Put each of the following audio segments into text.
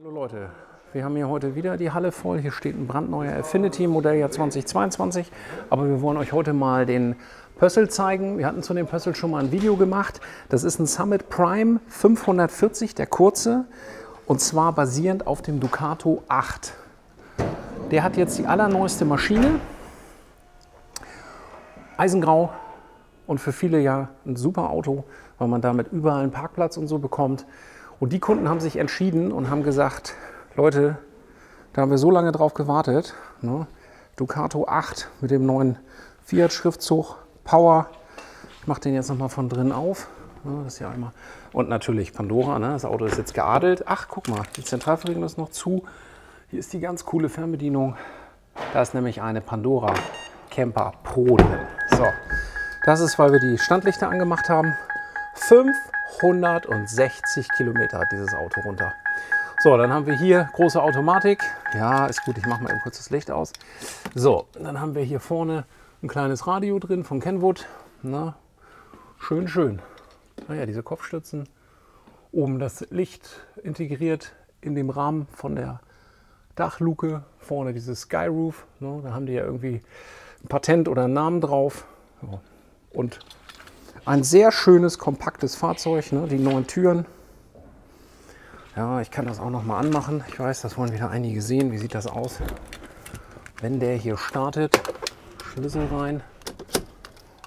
Hallo Leute, wir haben hier heute wieder die Halle voll. Hier steht ein brandneuer Affinity Modelljahr 2022. Aber wir wollen euch heute mal den Pössl zeigen. Wir hatten zu dem Pössl schon mal ein Video gemacht. Das ist ein Summit Prime 540, der kurze. Und zwar basierend auf dem Ducato 8. Der hat jetzt die allerneueste Maschine. Eisengrau und für viele ja ein super Auto, weil man damit überall einen Parkplatz und so bekommt. Und die Kunden haben sich entschieden und haben gesagt, Leute, da haben wir so lange drauf gewartet. Ne? Ducato 8 mit dem neuen Fiat-Schriftzug Power. Ich mache den jetzt nochmal von drin auf. Ne? Das ist ja einmal. Und natürlich Pandora, ne? das Auto ist jetzt geadelt. Ach, guck mal, die Zentralverriegelung ist noch zu. Hier ist die ganz coole Fernbedienung. Da ist nämlich eine Pandora Camper Pro drin. So, das ist, weil wir die Standlichter angemacht haben. 560 Kilometer hat dieses Auto runter. So, dann haben wir hier große Automatik. Ja, ist gut, ich mache mal eben kurz das Licht aus. So, dann haben wir hier vorne ein kleines Radio drin von Kenwood. Na, schön, schön. Naja, diese Kopfstützen. Oben das Licht integriert in dem Rahmen von der Dachluke. Vorne dieses Skyroof. Ne, da haben die ja irgendwie ein Patent oder einen Namen drauf. Und ein sehr schönes, kompaktes Fahrzeug. Ne, die neuen Türen. Ja, ich kann das auch noch mal anmachen. Ich weiß, das wollen wieder einige sehen. Wie sieht das aus? Wenn der hier startet, Schlüssel rein.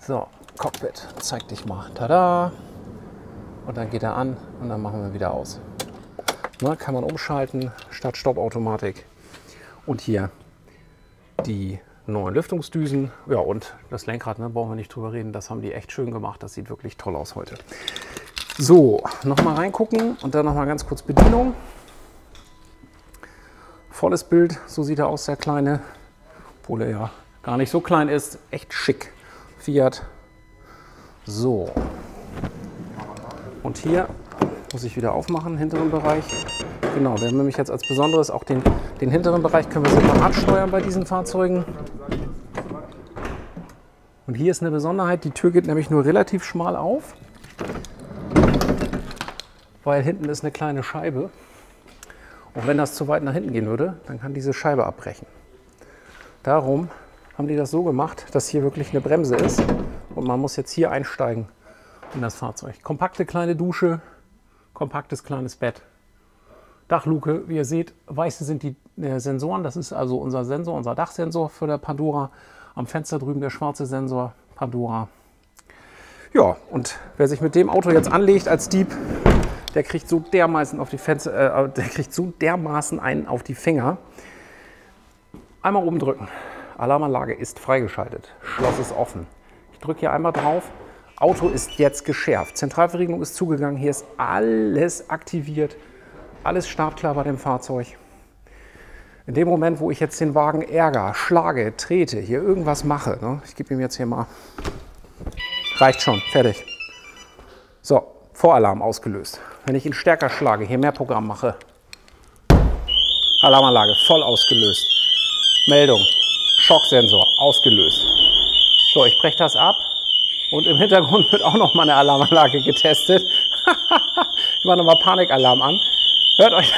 So, Cockpit, zeig dich mal. Tada! Und dann geht er an und dann machen wir wieder aus. Na, kann man umschalten, Start-Stopp-Automatik. Und hier die neuen Lüftungsdüsen. Ja, und das Lenkrad, ne, brauchen wir nicht drüber reden. Das haben die echt schön gemacht. Das sieht wirklich toll aus heute. So, nochmal reingucken und dann nochmal ganz kurz Bedienung. Volles Bild, so sieht er aus, der kleine. Obwohl er ja gar nicht so klein ist. Echt schick. Fiat. So. Und hier muss ich wieder aufmachen, hinteren Bereich. Genau, wir haben nämlich jetzt als Besonderes auch den, den hinteren Bereich können wir separat steuern bei diesen Fahrzeugen. Und hier ist eine Besonderheit, die Tür geht nämlich nur relativ schmal auf, weil hinten ist eine kleine Scheibe. Und wenn das zu weit nach hinten gehen würde, dann kann diese Scheibe abbrechen. Darum haben die das so gemacht, dass hier wirklich eine Bremse ist und man muss jetzt hier einsteigen in das Fahrzeug. Kompakte kleine Dusche, kompaktes kleines Bett. Dachluke, wie ihr seht, weiße sind die äh, Sensoren. Das ist also unser Sensor, unser Dachsensor für der Pandora. Am Fenster drüben der schwarze Sensor Pandora. Ja, und wer sich mit dem Auto jetzt anlegt als Dieb, der kriegt so dermaßen auf die Fenster, äh, der kriegt so dermaßen einen auf die Finger. Einmal oben drücken. Alarmanlage ist freigeschaltet. Schloss ist offen. Ich drücke hier einmal drauf. Auto ist jetzt geschärft. Zentralverriegelung ist zugegangen. Hier ist alles aktiviert. Alles startklar bei dem Fahrzeug. In dem Moment, wo ich jetzt den Wagen ärger, schlage, trete, hier irgendwas mache, ne? ich gebe ihm jetzt hier mal, reicht schon, fertig. So, Voralarm ausgelöst. Wenn ich ihn stärker schlage, hier mehr Programm mache, Alarmanlage voll ausgelöst. Meldung, Schocksensor ausgelöst. So, ich breche das ab und im Hintergrund wird auch noch mal eine Alarmanlage getestet. ich mache nochmal Panikalarm an. Hört euch,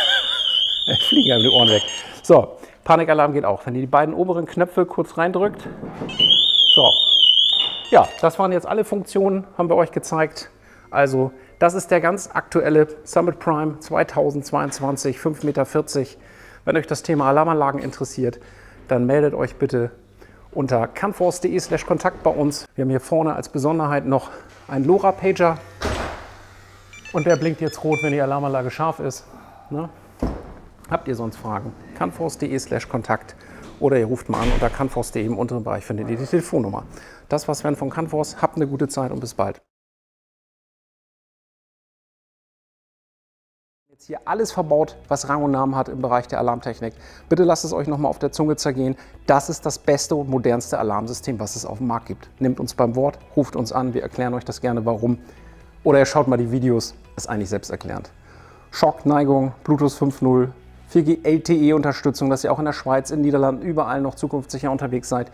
ich fliege ja mit den Ohren weg. So, Panikalarm geht auch. Wenn ihr die beiden oberen Knöpfe kurz reindrückt. So, ja, das waren jetzt alle Funktionen, haben wir euch gezeigt. Also, das ist der ganz aktuelle Summit Prime 2022, 5,40 Meter. Wenn euch das Thema Alarmanlagen interessiert, dann meldet euch bitte unter canforce.de slash Kontakt bei uns. Wir haben hier vorne als Besonderheit noch einen LoRa-Pager und der blinkt jetzt rot, wenn die Alarmanlage scharf ist. Ne? Habt ihr sonst Fragen? canforce.de slash Kontakt oder ihr ruft mal an unter canforce.de im unteren Bereich findet ihr die Telefonnummer. Das war's Sven von Canforce. Habt eine gute Zeit und bis bald. Jetzt hier alles verbaut, was Rang und Namen hat im Bereich der Alarmtechnik. Bitte lasst es euch nochmal auf der Zunge zergehen. Das ist das beste und modernste Alarmsystem, was es auf dem Markt gibt. Nehmt uns beim Wort, ruft uns an, wir erklären euch das gerne warum. Oder ihr schaut mal die Videos, ist eigentlich selbsterklärend. Schock, Neigung, Bluetooth 5.0, 4G LTE-Unterstützung, dass ihr auch in der Schweiz, in den Niederlanden überall noch zukunftssicher unterwegs seid.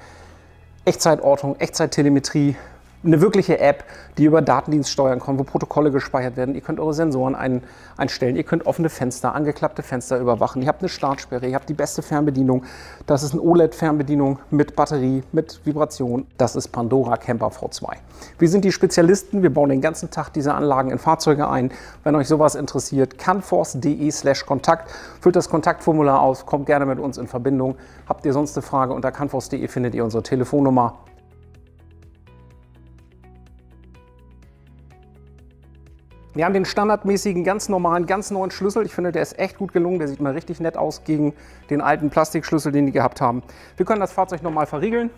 Echtzeitortung, Echtzeittelemetrie, eine wirkliche App, die über Datendienst steuern kann, wo Protokolle gespeichert werden. Ihr könnt eure Sensoren ein, einstellen, ihr könnt offene Fenster, angeklappte Fenster überwachen. Ihr habt eine Startsperre, ihr habt die beste Fernbedienung. Das ist eine OLED-Fernbedienung mit Batterie, mit Vibration. Das ist Pandora Camper V2. Wir sind die Spezialisten, wir bauen den ganzen Tag diese Anlagen in Fahrzeuge ein. Wenn euch sowas interessiert, canforce.de slash Kontakt. Füllt das Kontaktformular aus, kommt gerne mit uns in Verbindung. Habt ihr sonst eine Frage, unter canforce.de findet ihr unsere Telefonnummer. Wir haben den standardmäßigen, ganz normalen, ganz neuen Schlüssel. Ich finde, der ist echt gut gelungen. Der sieht mal richtig nett aus gegen den alten Plastikschlüssel, den die gehabt haben. Wir können das Fahrzeug nochmal verriegeln.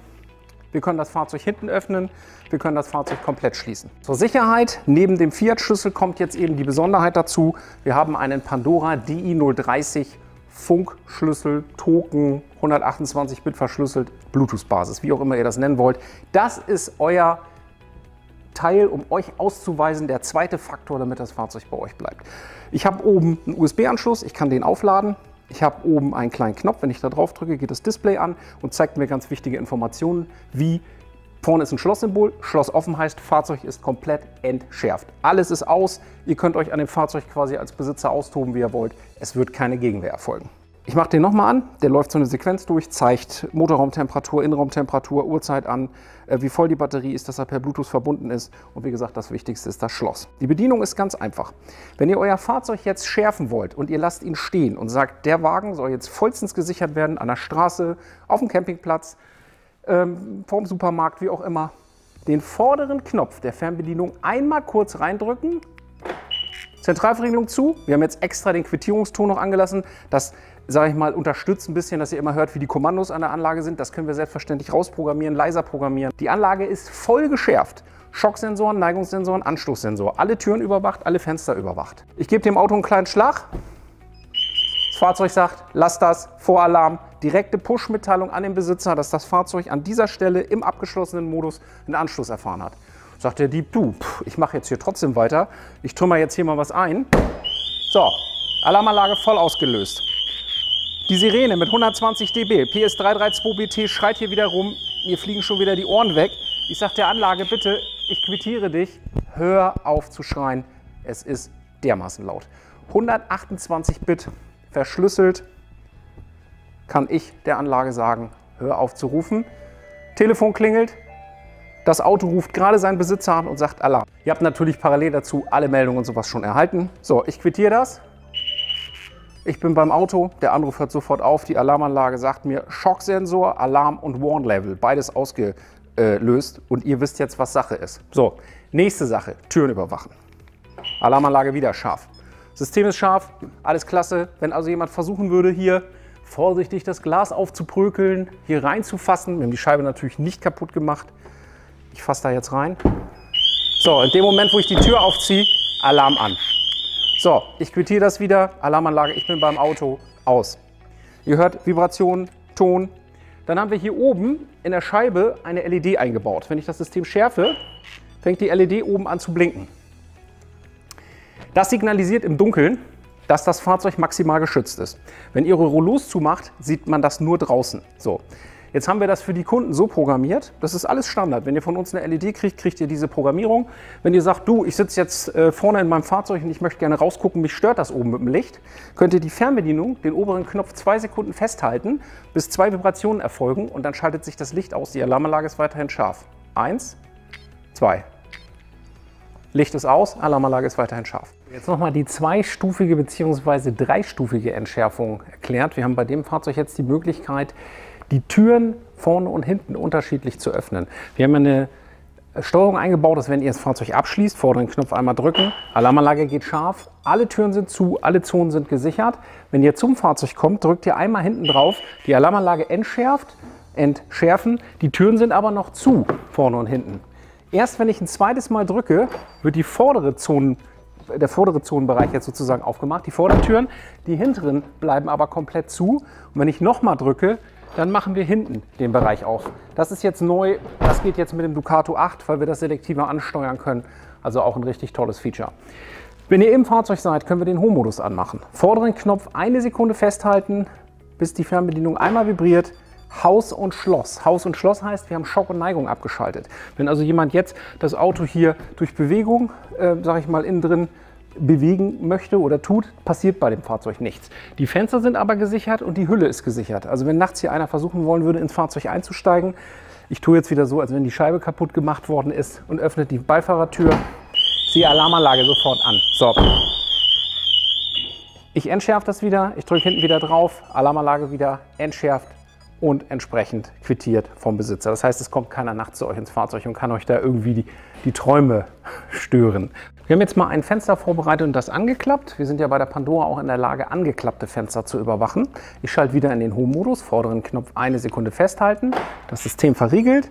Wir können das Fahrzeug hinten öffnen. Wir können das Fahrzeug komplett schließen. Zur Sicherheit, neben dem Fiat-Schlüssel kommt jetzt eben die Besonderheit dazu. Wir haben einen Pandora DI030 Funkschlüssel, Token, 128-Bit verschlüsselt, Bluetooth-Basis, wie auch immer ihr das nennen wollt. Das ist euer Teil, um euch auszuweisen, der zweite Faktor, damit das Fahrzeug bei euch bleibt. Ich habe oben einen USB-Anschluss, ich kann den aufladen. Ich habe oben einen kleinen Knopf, wenn ich da drauf drücke, geht das Display an und zeigt mir ganz wichtige Informationen, wie vorne ist ein Schlosssymbol, Schloss offen heißt, Fahrzeug ist komplett entschärft. Alles ist aus, ihr könnt euch an dem Fahrzeug quasi als Besitzer austoben, wie ihr wollt. Es wird keine Gegenwehr erfolgen. Ich mache den nochmal an, der läuft so eine Sequenz durch, zeigt Motorraumtemperatur, Innenraumtemperatur, Uhrzeit an, äh, wie voll die Batterie ist, dass er per Bluetooth verbunden ist und wie gesagt, das Wichtigste ist das Schloss. Die Bedienung ist ganz einfach. Wenn ihr euer Fahrzeug jetzt schärfen wollt und ihr lasst ihn stehen und sagt, der Wagen soll jetzt vollstens gesichert werden an der Straße, auf dem Campingplatz, ähm, vorm Supermarkt, wie auch immer, den vorderen Knopf der Fernbedienung einmal kurz reindrücken, Zentralverriegelung zu. Wir haben jetzt extra den Quittierungston noch angelassen. Das sage ich mal, unterstützt ein bisschen, dass ihr immer hört, wie die Kommandos an der Anlage sind. Das können wir selbstverständlich rausprogrammieren, leiser programmieren. Die Anlage ist voll geschärft. Schocksensoren, Neigungssensoren, Anstoßsensor. Alle Türen überwacht, alle Fenster überwacht. Ich gebe dem Auto einen kleinen Schlag. Das Fahrzeug sagt, lass das, Voralarm, direkte Push-Mitteilung an den Besitzer, dass das Fahrzeug an dieser Stelle im abgeschlossenen Modus einen Anschluss erfahren hat. Sagt der Dieb, du, ich mache jetzt hier trotzdem weiter. Ich trümmer jetzt hier mal was ein. So, Alarmanlage voll ausgelöst. Die Sirene mit 120 dB, PS332BT schreit hier wieder rum. Mir fliegen schon wieder die Ohren weg. Ich sage der Anlage, bitte, ich quittiere dich. Hör auf zu schreien. Es ist dermaßen laut. 128 Bit verschlüsselt kann ich der Anlage sagen, hör auf zu rufen. Telefon klingelt, das Auto ruft gerade seinen Besitzer an und sagt Alarm. Ihr habt natürlich parallel dazu alle Meldungen und sowas schon erhalten. So, ich quittiere das. Ich bin beim Auto, der Anruf hört sofort auf, die Alarmanlage sagt mir Schocksensor, Alarm und Warn Level, beides ausgelöst und ihr wisst jetzt, was Sache ist. So, nächste Sache, Türen überwachen. Alarmanlage wieder scharf. System ist scharf, alles klasse. Wenn also jemand versuchen würde, hier vorsichtig das Glas aufzuprökeln, hier reinzufassen, wir haben die Scheibe natürlich nicht kaputt gemacht. Ich fasse da jetzt rein. So, in dem Moment, wo ich die Tür aufziehe, Alarm an. So, ich quittiere das wieder. Alarmanlage, ich bin beim Auto. Aus. Ihr hört Vibration, Ton. Dann haben wir hier oben in der Scheibe eine LED eingebaut. Wenn ich das System schärfe, fängt die LED oben an zu blinken. Das signalisiert im Dunkeln, dass das Fahrzeug maximal geschützt ist. Wenn ihr Rollos zumacht, sieht man das nur draußen. So. Jetzt haben wir das für die Kunden so programmiert. Das ist alles Standard. Wenn ihr von uns eine LED kriegt, kriegt ihr diese Programmierung. Wenn ihr sagt, du, ich sitze jetzt äh, vorne in meinem Fahrzeug und ich möchte gerne rausgucken, mich stört das oben mit dem Licht, könnt ihr die Fernbedienung, den oberen Knopf zwei Sekunden festhalten, bis zwei Vibrationen erfolgen und dann schaltet sich das Licht aus. Die Alarmanlage ist weiterhin scharf. Eins, zwei. Licht ist aus, Alarmanlage ist weiterhin scharf. Jetzt nochmal die zweistufige bzw. dreistufige Entschärfung erklärt. Wir haben bei dem Fahrzeug jetzt die Möglichkeit, die Türen vorne und hinten unterschiedlich zu öffnen. Wir haben eine Steuerung eingebaut, dass wenn ihr das Fahrzeug abschließt, vorderen Knopf einmal drücken, Alarmanlage geht scharf, alle Türen sind zu, alle Zonen sind gesichert. Wenn ihr zum Fahrzeug kommt, drückt ihr einmal hinten drauf, die Alarmanlage entschärft, entschärfen, die Türen sind aber noch zu, vorne und hinten. Erst wenn ich ein zweites Mal drücke, wird die vordere Zone, der vordere Zonenbereich jetzt sozusagen aufgemacht, die Vordertüren, die hinteren bleiben aber komplett zu. Und wenn ich nochmal drücke, dann machen wir hinten den Bereich auf. Das ist jetzt neu, das geht jetzt mit dem Ducato 8, weil wir das selektiver ansteuern können. Also auch ein richtig tolles Feature. Wenn ihr im Fahrzeug seid, können wir den Home-Modus anmachen. Vorderen Knopf eine Sekunde festhalten, bis die Fernbedienung einmal vibriert. Haus und Schloss. Haus und Schloss heißt, wir haben Schock und Neigung abgeschaltet. Wenn also jemand jetzt das Auto hier durch Bewegung, äh, sage ich mal, innen drin bewegen möchte oder tut, passiert bei dem Fahrzeug nichts. Die Fenster sind aber gesichert und die Hülle ist gesichert. Also wenn nachts hier einer versuchen wollen würde, ins Fahrzeug einzusteigen, ich tue jetzt wieder so, als wenn die Scheibe kaputt gemacht worden ist und öffnet die Beifahrertür, die Alarmanlage sofort an. So. Ich entschärfe das wieder, ich drücke hinten wieder drauf, Alarmanlage wieder entschärft und entsprechend quittiert vom Besitzer. Das heißt, es kommt keiner nachts zu euch ins Fahrzeug und kann euch da irgendwie die, die Träume stören. Wir haben jetzt mal ein Fenster vorbereitet und das angeklappt. Wir sind ja bei der Pandora auch in der Lage, angeklappte Fenster zu überwachen. Ich schalte wieder in den Home-Modus, vorderen Knopf eine Sekunde festhalten, das System verriegelt,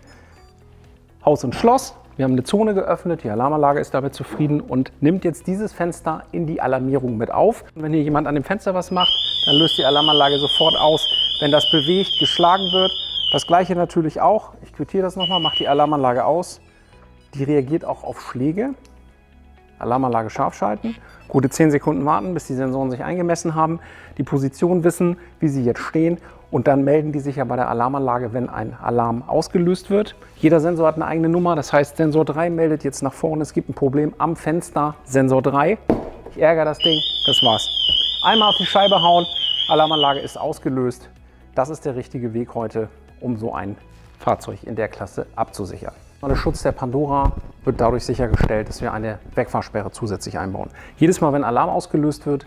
Haus und Schloss. Wir haben eine Zone geöffnet, die Alarmanlage ist damit zufrieden und nimmt jetzt dieses Fenster in die Alarmierung mit auf. Und wenn hier jemand an dem Fenster was macht, dann löst die Alarmanlage sofort aus, wenn das bewegt, geschlagen wird. Das gleiche natürlich auch. Ich quittiere das nochmal, mache die Alarmanlage aus. Die reagiert auch auf Schläge. Alarmanlage scharf schalten, gute 10 Sekunden warten, bis die Sensoren sich eingemessen haben, die Position wissen, wie sie jetzt stehen und dann melden die sich ja bei der Alarmanlage, wenn ein Alarm ausgelöst wird. Jeder Sensor hat eine eigene Nummer, das heißt Sensor 3 meldet jetzt nach vorne, es gibt ein Problem am Fenster, Sensor 3. Ich ärgere das Ding, das war's. Einmal auf die Scheibe hauen, Alarmanlage ist ausgelöst. Das ist der richtige Weg heute, um so ein Fahrzeug in der Klasse abzusichern. Der Schutz der Pandora wird dadurch sichergestellt, dass wir eine Wegfahrsperre zusätzlich einbauen. Jedes Mal, wenn Alarm ausgelöst wird,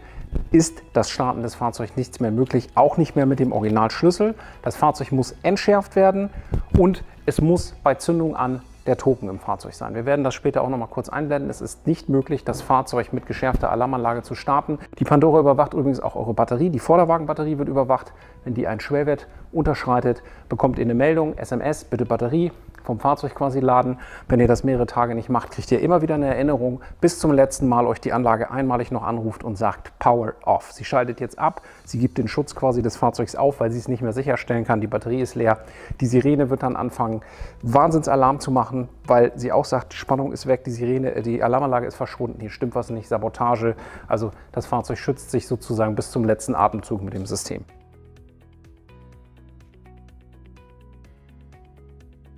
ist das Starten des Fahrzeugs nichts mehr möglich, auch nicht mehr mit dem Originalschlüssel. Das Fahrzeug muss entschärft werden und es muss bei Zündung an der Token im Fahrzeug sein. Wir werden das später auch noch mal kurz einblenden. Es ist nicht möglich, das Fahrzeug mit geschärfter Alarmanlage zu starten. Die Pandora überwacht übrigens auch eure Batterie. Die Vorderwagenbatterie wird überwacht. Wenn die einen Schwellwert unterschreitet, bekommt ihr eine Meldung, SMS, bitte Batterie vom Fahrzeug quasi laden. Wenn ihr das mehrere Tage nicht macht, kriegt ihr immer wieder eine Erinnerung, bis zum letzten Mal euch die Anlage einmalig noch anruft und sagt Power Off. Sie schaltet jetzt ab, sie gibt den Schutz quasi des Fahrzeugs auf, weil sie es nicht mehr sicherstellen kann. Die Batterie ist leer. Die Sirene wird dann anfangen, Wahnsinnsalarm zu machen, weil sie auch sagt, die Spannung ist weg, die Sirene, äh, die Alarmanlage ist verschwunden, hier stimmt was nicht, Sabotage. Also das Fahrzeug schützt sich sozusagen bis zum letzten Atemzug mit dem System.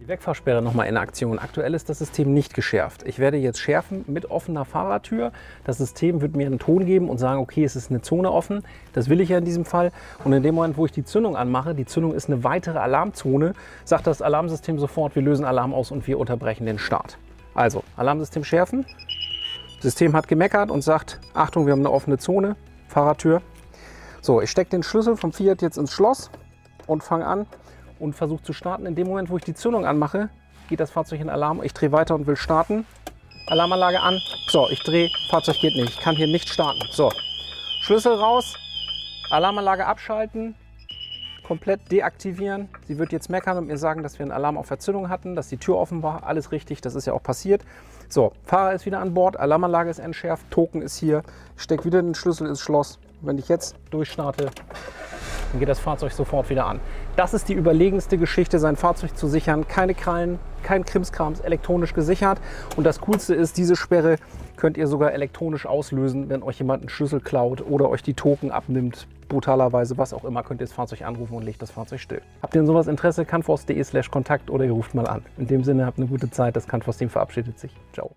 Die Wegfahrsperre nochmal in Aktion. Aktuell ist das System nicht geschärft. Ich werde jetzt schärfen mit offener Fahrertür. Das System wird mir einen Ton geben und sagen, okay, es ist eine Zone offen. Das will ich ja in diesem Fall. Und in dem Moment, wo ich die Zündung anmache, die Zündung ist eine weitere Alarmzone, sagt das Alarmsystem sofort, wir lösen Alarm aus und wir unterbrechen den Start. Also, Alarmsystem schärfen. System hat gemeckert und sagt, Achtung, wir haben eine offene Zone, Fahrertür. So, ich stecke den Schlüssel vom Fiat jetzt ins Schloss und fange an, und versuche zu starten. In dem Moment, wo ich die Zündung anmache, geht das Fahrzeug in Alarm. Ich drehe weiter und will starten. Alarmanlage an. So, ich drehe, Fahrzeug geht nicht. Ich kann hier nicht starten. So, Schlüssel raus, Alarmanlage abschalten, komplett deaktivieren. Sie wird jetzt meckern und mir sagen, dass wir einen Alarm auf Verzündung hatten, dass die Tür offen war. Alles richtig, das ist ja auch passiert. So, Fahrer ist wieder an Bord, Alarmanlage ist entschärft, Token ist hier, ich stecke wieder den Schlüssel ins Schloss. Wenn ich jetzt durchstarte, dann geht das Fahrzeug sofort wieder an. Das ist die überlegenste Geschichte, sein Fahrzeug zu sichern. Keine Krallen, kein Krimskrams, elektronisch gesichert. Und das Coolste ist, diese Sperre könnt ihr sogar elektronisch auslösen, wenn euch jemand einen Schlüssel klaut oder euch die Token abnimmt. Brutalerweise, was auch immer, könnt ihr das Fahrzeug anrufen und legt das Fahrzeug still. Habt ihr in sowas Interesse? Canforce.de slash Kontakt oder ihr ruft mal an. In dem Sinne, habt eine gute Zeit. Das Canforce-Team verabschiedet sich. Ciao.